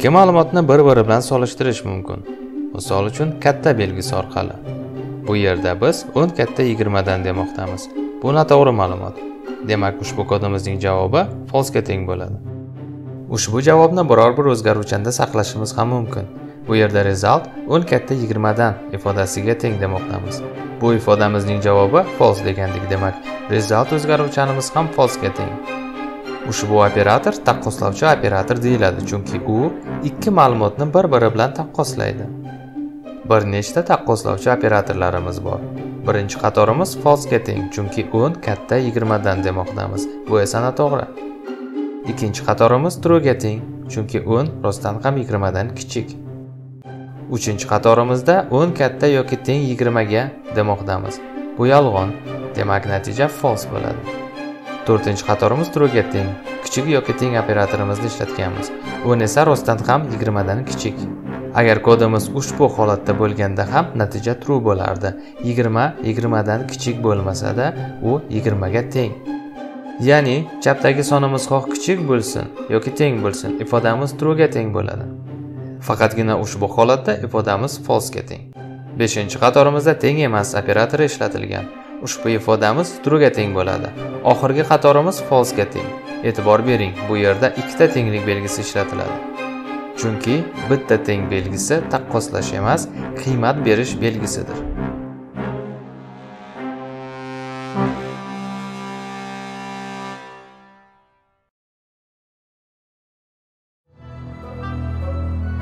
ikki ma'lumotni bir biri bilan solishtirish mumkin. Misol uchun katta belgisi orqali. Bu yerda biz 10 katta 20 dan demoqdamiz. Bu noto'g'ri ma'lumot. Demak ushbu kodimizning javobi false ga teng bo'ladi. Ushbu javobni biror bir o'zgaruvchanda saqlashimiz ham mumkin. Bu yerda result 10 katta 20 dan ifodasiga teng demoqdamiz. Bu ifodamizning javobi false degandik demak result o'zgaruvchanimiz ham false ga teng. Ushbu operator taqqoslovchi operator deyiladi chunki u ikki ma'lumotni bir biri bilan taqqoslaydi. Bir nechta taqqoslovchi operatorlarimiz bor. Birinchi qatorimiz false ga teng chunki 10 katta 20 dan demoqdamiz. Bu esa noto'g'ri. Ikkinchi qatorimiz true ga teng chunki 10 rostdan ham 20 dan kichik. Uchinchi qatorimizda 10 katta yoki teng 20 ga demoqdamiz. Bu yolg'on demak natija false bo'ladi. To'rtinchi qatorimiz true ga teng kichik yoki teng operatorimizni ishlatganmiz. 10 esa rostdan ham 20 dan kichik. Agar kodimiz ushbu holatda bo'lganda ham natija true bo'lardi. 20 20 dan kichik bo'lmasa-da u 20 ga teng. Ya'ni chapdagi sonimiz xoh kichik bo'lsin yoki teng bo'lsin ifodamiz true ga teng bo'ladi. Faqatgina ushbu holatda ifodamiz false ga teng. Beshinchi qatorimizda teng emas operatori ishlatilgan. Ushbu ifodamiz true ga teng bo'ladi. Oxirgi qatorimiz false ga teng. E'tibor bering bu yerda ikkita tenglik belgisi ishlatiladi. Chunki bitta teng belgisi taqqoslash emas qiymat berish belgisidir.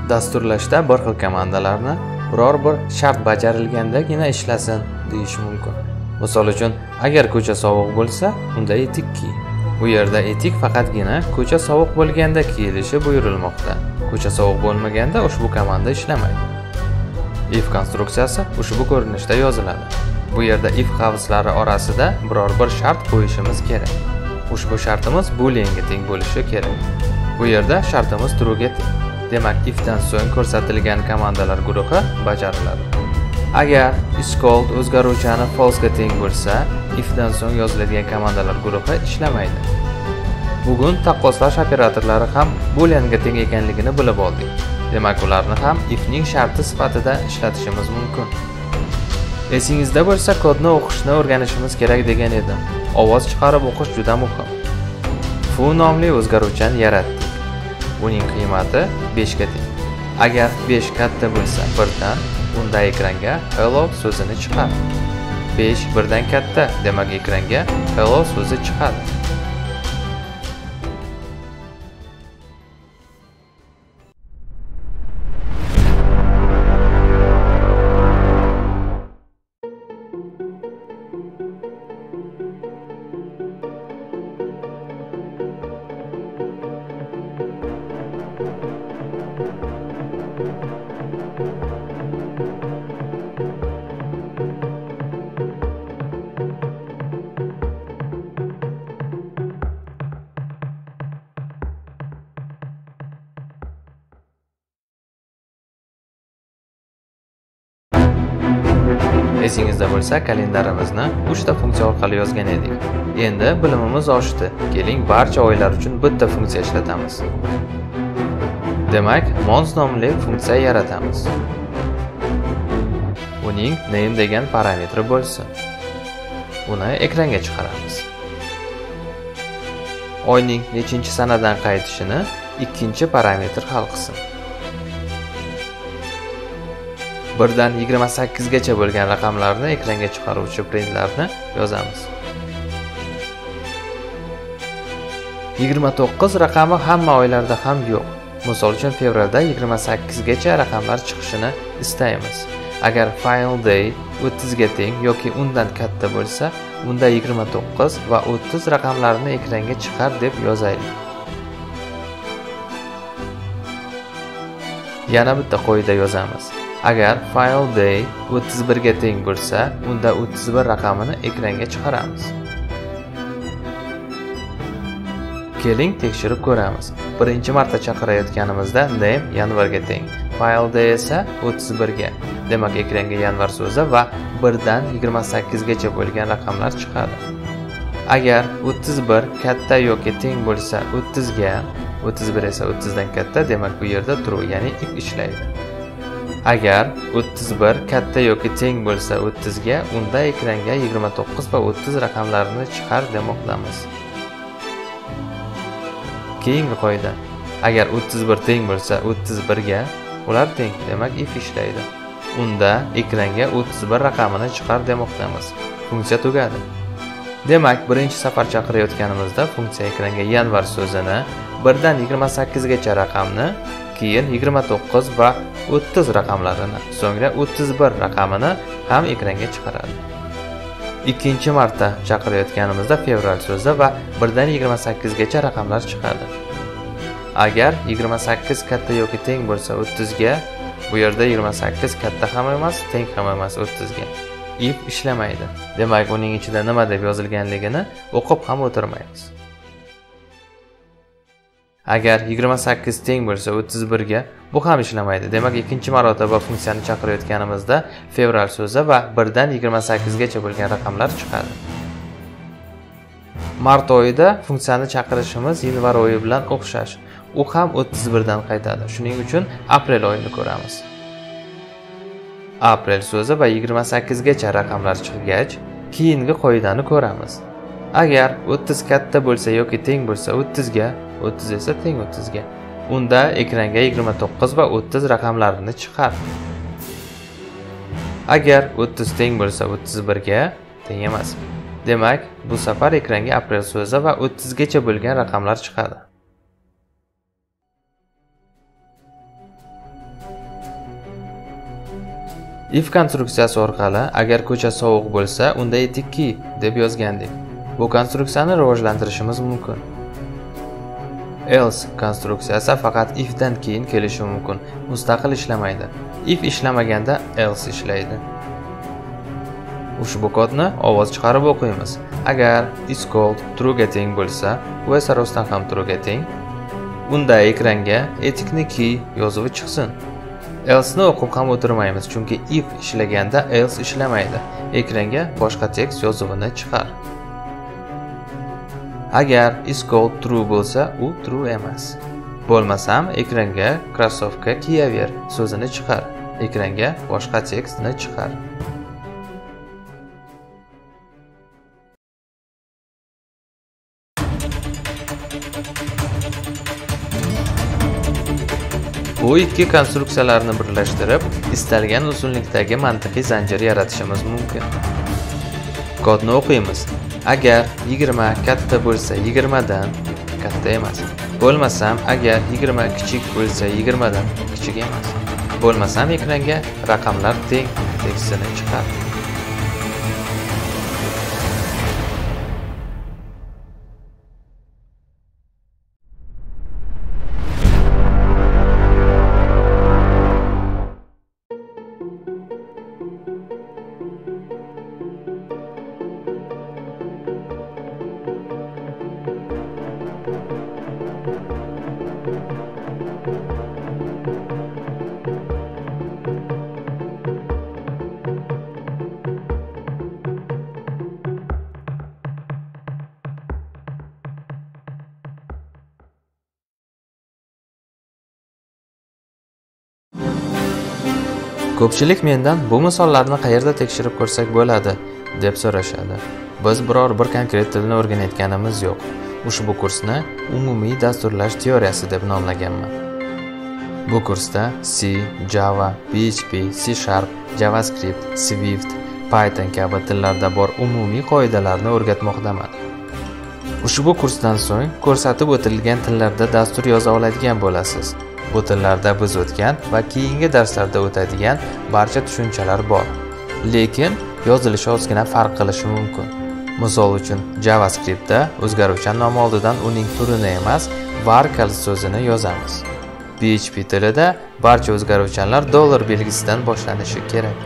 Dasturlashda bir xil komandalarni biror bir shart bajarilgandagina ishlasin deyish mumkin. Misol uchun agar ko'cha sovuq bo'lsa unda etik kiy. Bu yerda etik faqatgina ko'cha sovuq bo'lganda kiyilishi buyurilmoqda. Ko'cha sovuq bo'lmaganda ushbu komanda ishlamaydi. If konstruksiyasi ushbu ko'rinishda yoziladi. Bu yerda if qavslari orasida biror bir shart qo'yishimiz kerak. Ushbu shartimiz booleanga teng bo'lishi kerak. Bu yerda shartimiz true ga teng. Demak ifdan so'ng ko'rsatilgan komandalar guruhi bajariladi. Agar iscold o'zgaruvchani false ga teng bo'lsa ifdan so'ng yoziladigan komandalar guruhi ishlamaydi. Bugun taqqoslash operatorlari ham booleanga teng ekanligini bilib oldik demak ularni ham ifning sharti sifatida ishlatishimiz mumkin. Esingizda bo'lsa kodni o'qishni o'rganishimiz kerak degan edim. Ovoz chiqarib o'qish juda muhim. Fu nomli o'zgaruvchani yaratdik uning qiymati 5 ga teng. Agar 5 katta bo'lsa birdan unda ekranga hello so'zini chiqar 5 birdan katta demak ekranga hello so'zi chiqadi. Esingizda bo'lsa kalendarimizni 3 ta funksiya orqali yozgan edik endi bilimimiz oshdi keling barcha oylar uchun bitta funksiya ishlatamiz demak mons nomli funksiya yaratamiz uning name degan parametri bo'lsin uni ekranga chiqaramiz oyning nechinchi sanadan qaytishini ikkinchi parametr hal qilsin birdan 28 gacha bo'lgan raqamlarni ekranga chiqaruvchi printlarni yozamiz. 29 raqami hamma oylarda ham yo'q. Misol uchun fevralda 28 gacha raqamlar chiqishini istaymiz. Agar final day 30 ga teng yoki undan katta bo'lsa unda 29 va 30 raqamlarini ekranga chiqar deb yozaylik. Yana bitta qoida yozamiz. Agar file day 31 ga teng bo'lsa unda 31 raqamini ekranga chiqaramiz. Keling tekshirib ko'ramiz. Birinchi marta chaqirayotganimizda name yanvarga teng file day esa 31 ga demak ekranga yanvar so'zi va 1 dan 28 gacha bo'lgan raqamlar chiqadi. Agar 31 katta yoki teng bo'lsa 30 ga 31 esa 30 dan katta demak bu yerda true ya'ni if ishlaydi. Agar 31 katta yoki teng bo'lsa 30 ga unda ekranga 29 va 30 raqamlarini chiqar demoqdamiz. Keyingi qoida. Agar 31 teng bo'lsa 31 ga ular teng demak if ishlaydi. Unda ekranga 31 raqamini chiqar demoqdamiz. Funksiya tugadi. Demak birinchi safar chaqirayotganimizda funksiya ekranga yanvar so'zini birdan 28gacha raqamni keyin 29 va o'ttiz raqamlarini so'ngra o'ttiz bir raqamini ham ekranga chiqaradi. Ikkinchi marta chaqirayotganimizda fevral so'zi va birdan yigirma sakkizgacha raqamlar chiqadi. Agar yigirma sakkiz katta yoki teng bo'lsa o'ttizga bu yerda yigirma sakkiz katta ham emas teng ham emas o'ttizga. If ishlamaydi. Demak uning ichida nima deb yozilganligini o'qib ham o'tirmaymiz. Agar 28 teng bo'lsa 31 ga bu ham ishlamaydi. Demak ikkinchi marotaba funksiyani chaqirayotganimizda fevral so'zi va 1 dan 28 gacha bo'lgan raqamlar chiqadi. Mart oyida funksiyani chaqirishimiz yanvar oyi bilan o'xshash. U ham 31 dan qaytadi. Shuning uchun aprel oyini ko'ramiz. Aprel so'zi va 28 gacha raqamlar chiqgach keyingi qoidani ko'ramiz. Agar 30 katta bo'lsa yoki teng bo'lsa 30 ga 30 esa teng 30 ga unda ekranga 29 va 30 raqamlarini chiqar. Agar 30 teng bo'lsa 31 ga teng emas. Demak bu safar ekranga aprel so'zi va 30 gacha bo'lgan raqamlar chiqadi. If konstruksiyasi orqali agar ko'cha sovuq bo'lsa unda etikki deb yozgandik. Bu konstruksiyani rivojlantirishimiz mumkin. Else konstruksiyasi faqat if dan keyin kelishi mumkin. Mustaqil ishlamaydi. If ishlamaganda else ishlaydi. Ushbu kodni ovoz chiqarib o'qiymiz. Agar is called truega teng bo'lsa bu esa rostdan ham truega teng. Unda ekranga etikni key yozuvi chiqsin. Else'ni o'qib ham o'tirmaymiz chunki if ishlaganda else ishlamaydi. Ekranga boshqa tekst yozuvini chiqar. Agar is called true bo'lsa u true emas. Bo'lmasam ekranga krossovka kiyaver so'zini chiqar. Ekranga boshqa tekstni chiqar. Bu ikki konstruksiyalarni birlashtirib istalgan uzunlikdagi mantiqiy zanjir yaratishimiz mumkin. Kodni o'qiymiz. Agar 20 katta bo'lsa 20 dan katta emas. Bo'lmasam agar 20 kichik bo'lsa 20 dan kichik emas. Bo'lmasam ekranga raqamlar teng tekstini chiqar. Ko'pchilik mendan bu misollarni qayerda tekshirib ko'rsak bo'ladi deb so'rashadi. Biz biror bir konkret tilni o'rganayotganimiz yo'q. Ushbu kursni umumiy dasturlash teoriyasi deb nomlaganman. Bu kursda c java php c sharp javascript swift python kabi tillarda bor umumiy qoidalarni o'rgatmoqdaman. Ushbu kursdan so'ng ko'rsatib o'tilgan tillarda dastur yoza oladigan bo'lasiz. Bu tillarda biz o'tgan va keyingi darslarda o'tadigan barcha tushunchalar bor. Lekin yozilishi ozgina farq qilishi mumkin. Misol uchun javascriptda o'zgaruvchan nom oldidan uning turini emas var so'zini yozamiz. Php tilida barcha o'zgaruvchanlar dollar belgisidan boshlanishi kerak.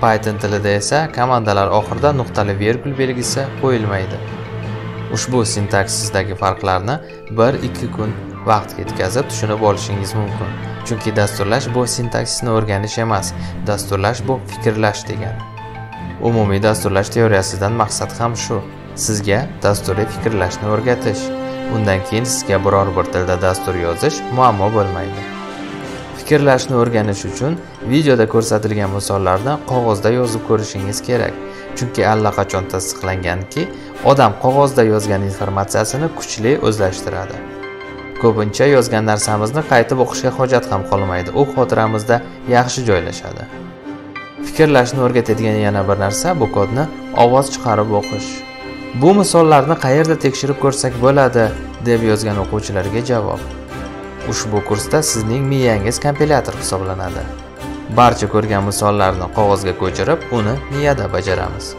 Python tilida esa komandalar oxirida nuqtali vergul belgisi qo'yilmaydi. Ushbu sintaksisdagi farqlarni bir ikki kun vaqt ketkazib tushunib olishingiz mumkin. Chunki dasturlash bu sintaksisni o'rganish emas dasturlash bu fikrlash degani. Umumiy dasturlash teoriyasidan maqsad ham shu. Sizga dasturiy fikrlashni o'rgatish. Undan keyin sizga biror bir tilda dastur yozish muammo bo'lmaydi. Fikrlashni o'rganish uchun videoda ko'rsatilgan misollarni qog'ozda yozib ko'rishingiz kerak. Chunki allaqachon tasdiqlanganki odam qog'ozda yozgan informatsiyasini kuchli o'zlashtiradi. Ko'pincha yozgan narsamizni qaytib o'qishga hojat ham qolmaydi. U xotiramizda yaxshi joylashadi. Fikrlashni o'rgatadigan yana bir narsa bu kodni ovoz chiqarib o'qish. Bu misollarni qayerda tekshirib ko'rsak bo'ladi deb yozgan o'quvchilarga javob. Ushbu kursda sizning miyangiz kompilyator hisoblanadi. Barcha ko'rgan misollarni qog'ozga ko'chirib uni miyada bajaramiz.